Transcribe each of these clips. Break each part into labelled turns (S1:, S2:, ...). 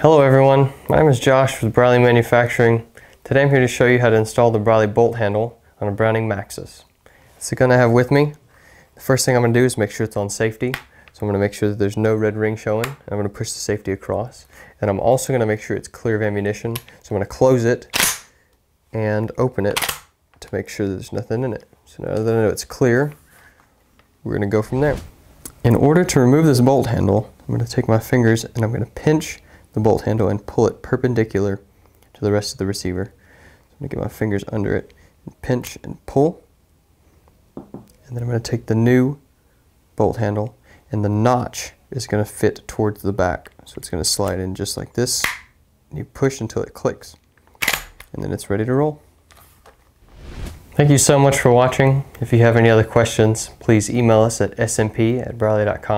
S1: Hello everyone, my name is Josh with Briley Manufacturing. Today I'm here to show you how to install the Briley bolt handle on a Browning Maxus. It's going to have with me, the first thing I'm going to do is make sure it's on safety. So I'm going to make sure that there's no red ring showing. I'm going to push the safety across. And I'm also going to make sure it's clear of ammunition. So I'm going to close it and open it to make sure there's nothing in it. So now that I know it's clear, we're going to go from there. In order to remove this bolt handle, I'm going to take my fingers and I'm going to pinch the bolt handle and pull it perpendicular to the rest of the receiver. So I'm going to get my fingers under it and pinch and pull. And then I'm going to take the new bolt handle and the notch is going to fit towards the back. So it's going to slide in just like this. And you push until it clicks. And then it's ready to roll. Thank you so much for watching. If you have any other questions, please email us at smp at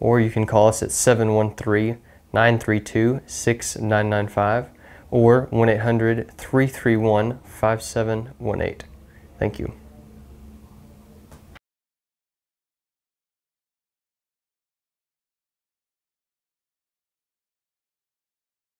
S1: or you can call us at 713 932 6995 or 1 800 331 5718. Thank you.